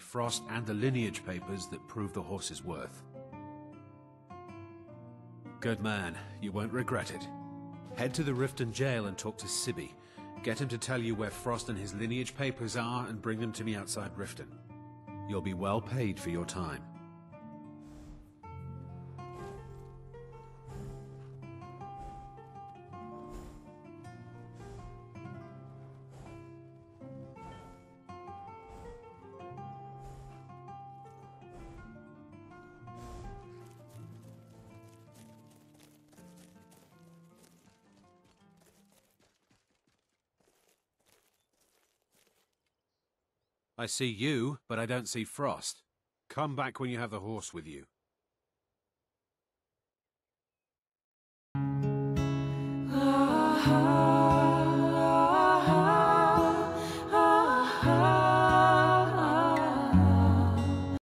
Frost and the lineage papers that prove the horse's worth. Good man. You won't regret it. Head to the Riften jail and talk to Sibbi. Get him to tell you where Frost and his lineage papers are and bring them to me outside Riften. You'll be well paid for your time. I see you, but I don't see Frost. Come back when you have the horse with you.